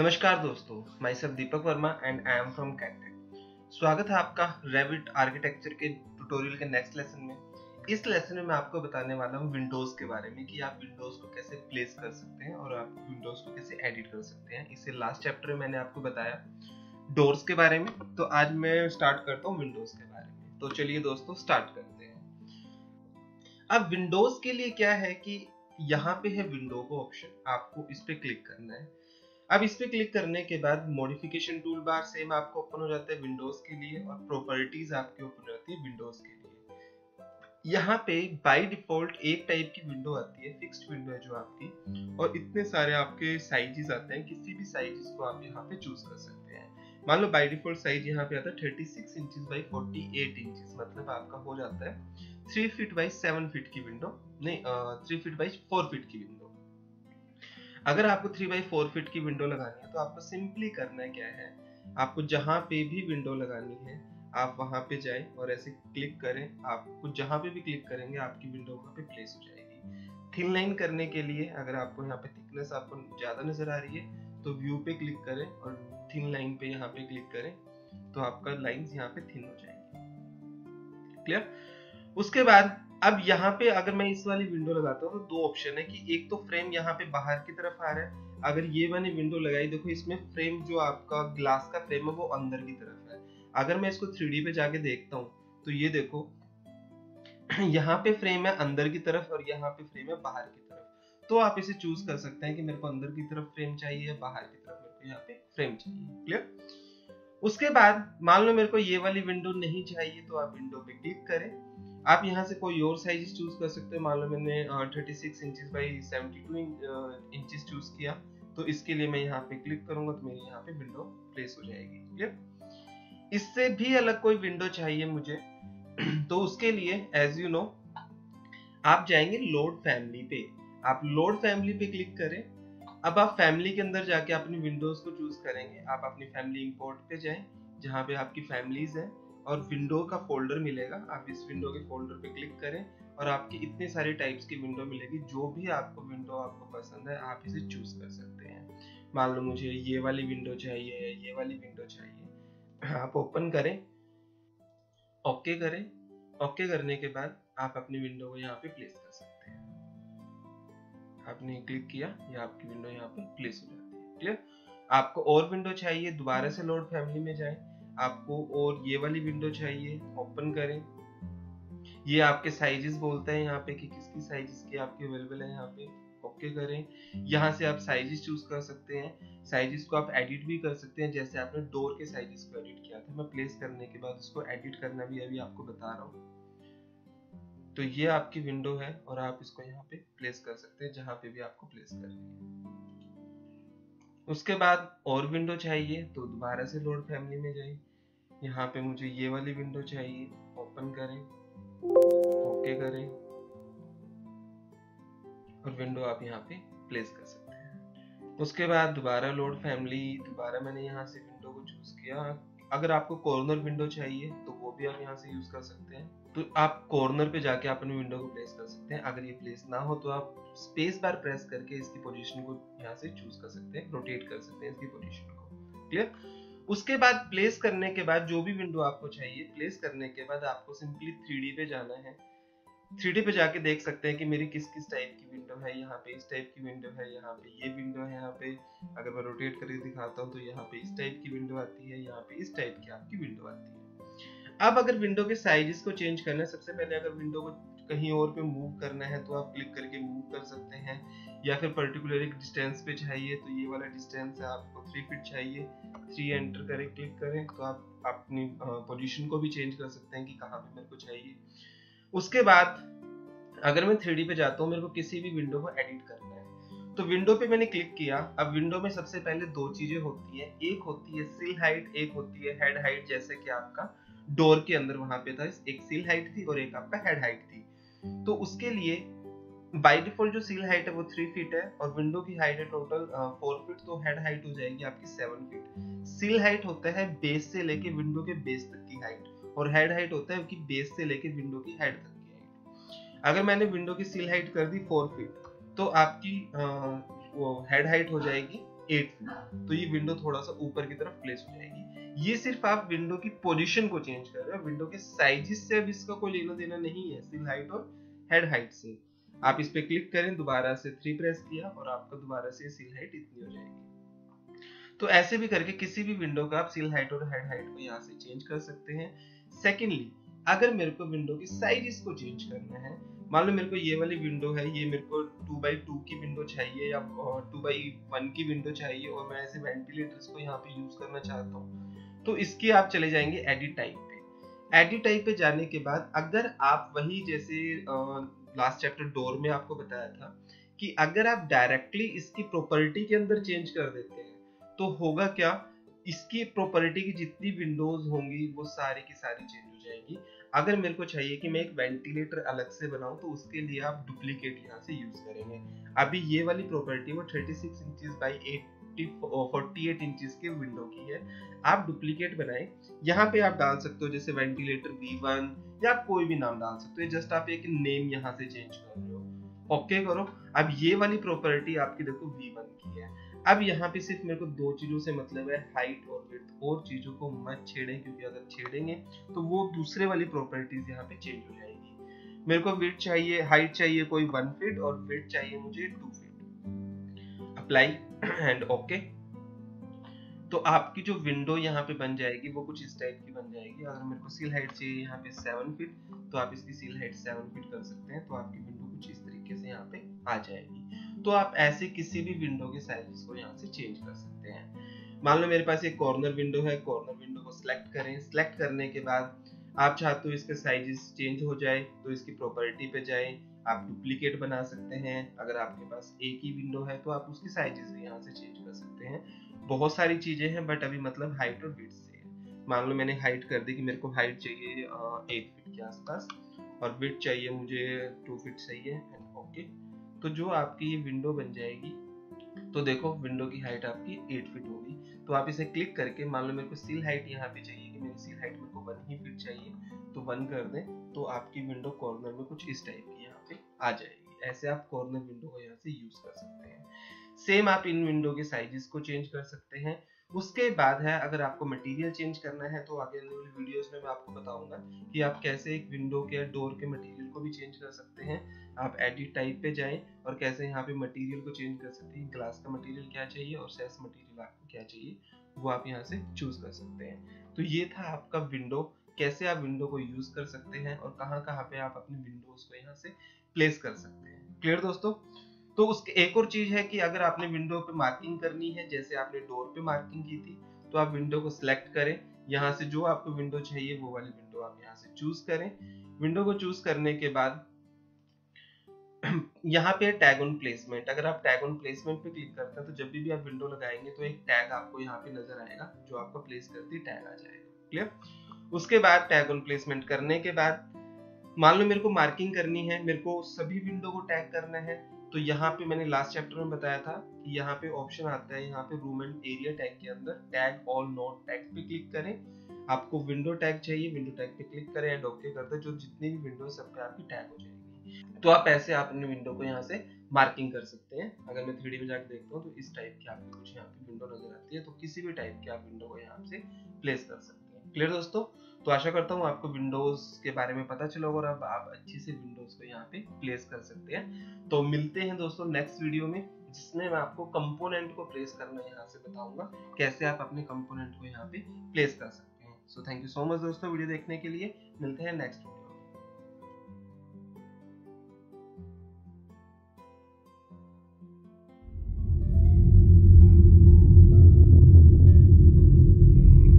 नमस्कार दोस्तों माई सब Deepak Verma and I am from Catech स्वागत है आपका रेविट आर्किटेक्चर के ट्यूटोरियल के नेक्स्ट लेसन में। इस लेसन में मैं आपको बताने वाला हूँ विंडोज़ के बारे में कि आप विंडोज़ को कैसे प्लेस कर सकते हैं और आप विंडोज़ को कैसे एडिट कर सकते हैं। इससे लास्ट चैप्टर में मैंने आपको बताया डोर्स के बारे में। तो आज मैं स्टार्ट करता हूँ विंडोज़ के बारे में। तो चलिए दोस्तों स्टार्ट करते हैं। अब विंडोज़ के लिए क्या है कि यहाँ पे है विंडो को ऑप्शन आपको इस पे क्लिक करना है। अब इस पे क्लिक करने के बाद मॉडिफिकेशन टूल बार सेम आपको ओपन हो जाता है विंडोज़ के लिए और प्रॉपर्टीज़ आपके ओपन हो जाती है विंडोज़ के लिए। यहाँ पे बाय डिफ़ॉल्ट एक टाइप की विंडो आती है फिक्स्ड विंडो है जो आपकी, और इतने सारे आपके साइजेस आते हैं, किसी भी साइजेस को आप यहाँ पे चूज़ कर सकते हैं। मान लो बाय डिफ़ॉल्ट साइज़ यहाँ पे आता है thirty six inches by forty मतलब आपका हो जाता है three feet by seven feet की विंडो नहीं three feet by four feet की विंडो अगर आपको थ्री बाई फोर फीट की विंडो लगानी है तो आपको सिंपली करना क्या है? आपको जहाँ पे भी विंडो लगानी है, आप वहाँ पे जाए और ऐसे क्लिक करें। आपको जहाँ पे भी क्लिक करेंगे, आपकी विंडो वहाँ पे प्लेस हो जाएगी। थिन लाइन करने के लिए अगर आपको यहाँ पे थिकनेस आपको ज़्यादा नज़र आ रही है तो व्यू पे क्लिक करें और थिन लाइन पे यहाँ पे क्लिक करें तो आपका लाइन यहाँ पे थिन हो जाएगी। क्लियर उसके बाद अब यहाँ पे अगर मैं इस वाली विंडो लगाता हूँ तो दो ऑप्शन है कि एक तो फ्रेम यहाँ पे बाहर की तरफ़ आ रहा है। अगर ये मैंने विंडो लगाई, देखो इसमें फ्रेम जो आपका ग्लास का फ्रेम है, वो अंदर की तरफ़ है। अगर मैं इसको थ्री पे जाके देखता हूँ तो ये देखो, यहाँ पे फ्रेम है अंदर की तरफ़ और यहाँ पे फ्रेम है बाहर की तरफ़। तो आप इसे चूज़ कर सकते हैं कि मेरे को अंदर की तरफ़ फ्रेम चाहिए या बाहर की तरफ़ मेरे को यहाँ पे फ्रेम चाहिए क्लियर उसके बाद, मान लो मेरे को ये वाली विंडो नहीं चाहिए तो आप विंडो पे क्लिक करें। आप यहाँ से कोई और साइज़ चूज़ कर सकते हैं। मान लो मैंने thirty six inches by seventy two inches choose किया तो इसके लिए मैं यहाँ पे क्लिक करूँगा तो मेरी यहाँ पे विंडो प्लेस हो जाएगी। क्लियर इससे भी अलग कोई विंडो चाहिए मुझे तो उसके लिए एज यू नो आप जाएँगे लोड फैमिली पे। आप लोड फैमिली पे क्लिक करें। अब आप फैमिली के अंदर जाके अपनी विंडोज़ को चूज़ करेंगे। आप अपनी फैमिली इंपोर्ट पे जाएँ, जहाँ पे आपकी फैमिलीज़ है। और विंडो का फोल्डर मिलेगा। आप इस विंडो के फोल्डर पे क्लिक करें और आपकी इतने सारे टाइप्स की विंडो मिलेगी। जो भी आपको विंडो आपको पसंद है, आप इसे चूज़ कर सकते हैं। मान लो मुझे ये वाली विंडो चाहिए, ये वाली विंडो चाहिए। आप ओपन करें। ओके करें। ओके करने के बाद आप अपनी विंडो को यहाँ पे प्लेस कर सकते हैं। आपने क्लिक किया, या आपकी विंडो यहाँ पे प्लेस हो जाती है। क्लियर आपको और विंडो चाहिए, दोबारा से लोड फैमिली में जाए। आपको और ये वाली विंडो चाहिए ओपन करें। ये आपके साइजेस बोलते हैं यहाँ पे कि किसकी साइजेस की आपके अवेलेबल है यहाँ पे। ओके करें। यहाँ से आप साइजेस चूज़ कर सकते हैं। साइजेस को आप एडिट भी कर सकते हैं। जैसे आपने डोर के साइजेस को एडिट किया था, मैं प्लेस करने के बाद उसको एडिट करना भी अभी आपको बता रहा हूँ। तो ये आपकी विंडो है और आप इसको यहाँ पे प्लेस कर सकते हैं, जहाँ पे भी आपको प्लेस करनी है। उसके बाद और विंडो चाहिए तो दोबारा से लोड फैमिली में जाइए यहाँ पे मुझे ये वाली विंडो चाहिए। ओपन करें। ओके करें। और विंडो आप यहाँ पे प्लेस कर सकते हैं। उसके बाद दोबारा लोड फैमिली दोबारा मैंने यहाँ से विंडो को चूज़ किया। अगर आपको कॉर्नर विंडो चाहिए तो वो भी आप यहाँ से यूज़ कर सकते हैं। तो आप कॉर्नर पे जाके अपनी विंडो को प्लेस कर सकते हैं। अगर ये प्लेस ना हो तो आप स्पेस बार प्रेस करके इसकी पोजीशन को यहाँ से चूज़ कर सकते हैं। रोटेट कर सकते हैं इसकी पोजीशन को। क्लियर उसके बाद प्लेस करने के बाद जो भी विंडो आपको चाहिए प्लेस करने के बाद आपको सिंपली थ्री पे जाना है। थ्री पे जाके देख सकते हैं कि मेरी किस किस टाइप की विंडो है, यहाँ पे इस टाइप की विंडो है, यहाँ पे ये विंडो है, यहाँ पे अगर मैं रोटेट करके दिखाता हूँ तो यहाँ पे इस टाइप की विंडो आती है, यहाँ पे इस टाइप की आपकी विंडो आती है। अब अगर विंडो के साइजेस को चेंज करना है, सबसे पहले अगर विंडो को कहीं और पे मूव करना है तो आप क्लिक करके मूव कर सकते हैं। या फिर पर्टिकुलर एक डिस्टेंस पे चाहिए तो ये वाला डिस्टेंस है, आपको थ्री फीट चाहिए। थ्री एंटर करें क्लिक करें तो आप अपनी पोजीशन को भी चेंज कर सकते हैं कि कहाँ पे मेरे को चाहिए। उसके बाद, अगर मैं थ्री पे जाता हूँ, मेरे को किसी भी विंडो को एडिट करना है। तो विंडो पे मैंने क्लिक किया। अब विंडो में सबसे पहले दो चीज़ें होती है। एक होती है सिल हाइट एक होती है हेड हाइट जैसे कि आपका डोर के अंदर वहाँ पे था। एक सिल हाइट थी और एक आपका हेड हाइट थी। तो उसके लिए बाय डिफ़ॉल्ट जो सील हाइट है वो थ्री फीट है और विंडो की हाइट है टोटल फोर फीट तो हेड हाइट हो जाएगी आपकी सेवन फीट सील हाइट होता है बेस से लेके विंडो के बेस तक की हाइट और हेड हाइट होता है कि बेस से लेके विंडो की हेड तक की हाइट अगर मैंने विंडो की सील हाइट कर दी फोर फीट तो आपकी हेड हाइट हो जाएगी एट फीट तो ये विंडो थोड़ा सा ऊपर की तरफ़ प्लेस हो जाएगी। ये सिर्फ़ आप विंडो की पोजीशन को चेंज कर रहे हो विंडो के साइजेस से अब इसका कोई लेना देना नहीं है सिल हाइट और हेड हाइट से। आप इस पे क्लिक करें, दोबारा से थ्री प्रेस किया और आपका दोबारा से सिल हाइट इतनी हो जाएगी। तो ऐसे भी करके किसी भी विंडो का आप सिल हाइट और हेड हाइट को यहाँ से चेंज कर सकते हैं। सेकेंडली अगर मेरे को विंडो की साइज़ को चेंज करना है मान लो मेरे को ये वाली विंडो है, ये मेरे को टू बाई टू की विंडो चाहिए या टू बाई वन की विंडो चाहिए और मैं ऐसे वेंटिलेटर्स को यहाँ पे यूज़ करना चाहता हूँ तो इसके आप चले जाएँगे एडिट टाइप पे। एडिट टाइप पे जाने के बाद अगर आप वही जैसे लास्ट चैप्टर डोर में आपको बताया था कि अगर आप डायरेक्टली इसकी प्रॉपर्टी के अंदर चेंज कर देते हैं तो होगा क्या? इसकी प्रॉपर्टी की जितनी विंडोज़ होंगी वो सारी की सारी चेंज हो जाएँगी। अगर मेरे को चाहिए कि मैं एक वेंटिलेटर अलग से बनाऊँ तो उसके लिए आप डुप्लीकेट यहाँ से यूज़ करेंगे। अभी ये वाली प्रॉपर्टी वो 36 इंचेस बाई 80 48 इंचेस के विंडो की है। आप डुप्लीकेट बनाए। यहाँ पे आप डाल सकते हो जैसे वेंटिलेटर V1 या आप कोई भी नाम डाल सकते हो। जस्ट आप एक नेम यहाँ से चेंज कर रहे हो। ओके करो। अब ये वाली प्रॉपर्टी आपकी देखो V1 की है। अब यहाँ पे सिर्फ़ मेरे को दो चीज़ों से मतलब है हाइट और विथ और चीज़ों को मत छेड़े, क्योंकि अगर छेड़ेंगे तो वो दूसरे वाली प्रॉपर्टीज़ यहाँ पे चेंज हो जाएगी। मेरे को विथ चाहिए हाइट चाहिए कोई वन फिट और विथ चाहिए मुझे two feet apply and okay तो आपकी जो विंडो यहाँ पे बन जाएगी, वो कुछ इस टाइप की बन जाएगी। अगर मेरे को सील हाइट चाहिए यहाँ पे सेवन फीट तो आप इसकी सील हाइट सेवन फीट कर सकते हैं तो आपकी विंडो कुछ इस तरीके से यहाँ पे आ जाएगी। तो आप ऐसे किसी भी विंडो के साइजेस को यहाँ से चेंज कर सकते हैं। मान लो मेरे पास एक कॉर्नर विंडो है कॉर्नर विंडो को सिलेक्ट करें। सिलेक्ट करने के बाद आप चाहते हो इसके साइजेस चेंज हो जाए तो इसकी प्रॉपर्टी पे जाए। आप डुप्लीकेट बना सकते हैं। अगर आपके पास एक ही विंडो है तो आप उसकी साइजेस भी यहाँ से चेंज कर सकते हैं। बहुत सारी चीज़ें हैं बट अभी मतलब हाइट और विड्थ से मान लो मैंने हाइट कर दी कि मेरे को हाइट चाहिए एट फीट के आसपास, और विथ चाहिए मुझे टू फीट चाहिए एंड ओके तो जो आपकी ये विंडो बन जाएगी तो देखो विंडो की हाइट आपकी एट फीट होगी। तो आप इसे क्लिक करके, मान लो मेरे को सील हाइट यहाँ पे चाहिए कि मेरी सील हाइट मेरे को वन ही फीट चाहिए तो वन कर दें तो आपकी विंडो कॉर्नर में कुछ इस टाइप की यहाँ पे आ जाएगी। ऐसे आप कॉर्नर विंडो को यहाँ से यूज़ कर सकते हैं। सेम आप इन विंडो के साइजेस को चेंज कर सकते हैं। उसके बाद है, अगर आपको मटेरियल चेंज करना है तो आगे आने वाली वीडियोस में मैं आपको बताऊँगा कि आप कैसे एक विंडो के डोर के मटेरियल को भी चेंज कर सकते हैं। आप एडिट टाइप पे जाएँ और कैसे यहाँ पे मटेरियल को चेंज कर सकते हैं। ग्लास का मटेरियल क्या चाहिए और सेस मटेरियल आपको क्या चाहिए, वो आप यहाँ से चूज़ कर सकते हैं। तो ये था आपका विंडो कैसे आप विंडो को यूज़ कर सकते हैं और कहाँ कहाँ पे आप अपने विंडोज़ को यहाँ से प्लेस कर सकते हैं। क्लियर दोस्तों? तो उसके एक और चीज़ है कि अगर आपने विंडो पे मार्किंग करनी है जैसे आपने डोर पे मार्किंग की थी तो आप विंडो को सिलेक्ट करें। यहाँ से जो आपको विंडो चाहिए वो वाली विंडो आप यहाँ से चूज़ करें। विंडो को चूज़ करने के बाद यहाँ पे टैग ऑन प्लेसमेंट अगर आप टैग ऑन प्लेसमेंट पे क्लिक करते हैं तो जब भी, भी आप विंडो लगाएँगे तो एक टैग आपको यहाँ पे नज़र आएगा जो आपका प्लेस करती टैग आ जाएगा। क्लियर उसके बाद टैग ऑन प्लेसमेंट करने के बाद मान लो मेरे को मार्किंग करनी है, मेरे को सभी विंडो को टैग करना है तो यहाँ पे मैंने लास्ट चैप्टर में बताया था कि यहाँ पे ऑप्शन आता है, यहाँ पे रूम एंड एरिया टैग के अंदर टैग ऑल नोट टैग पे क्लिक करें। आपको विंडो टैग चाहिए विंडो टैग पे क्लिक करें एंड ओके कर दे, जो जितनी भी विंडो सब पे आपकी टैग हो जाएगी। तो आप ऐसे आप अपने विंडो को यहाँ से मार्किंग कर सकते हैं। अगर मैं थ्री में जाकर देखता हूँ तो इस टाइप की आपको कुछ यहाँ पे विंडो नज़र आती है तो किसी भी टाइप की आप विंडो को यहाँ से प्लेस कर सकते हैं। क्लियर दोस्तों? तो आशा करता हूँ आपको विंडोज़ के बारे में पता चला और अब आप अच्छे से विंडोज़ को यहाँ पे प्लेस कर सकते हैं। तो मिलते हैं दोस्तों नेक्स्ट वीडियो में, जिसमें मैं आपको कंपोनेंट को प्लेस करना यहाँ से बताऊँगा, कैसे आप अपने कंपोनेंट को यहाँ पे प्लेस कर सकते हैं। So thank you so much दोस्तों वीडियो देखने के लिए। मिलते हैं नेक्स्ट वीडियो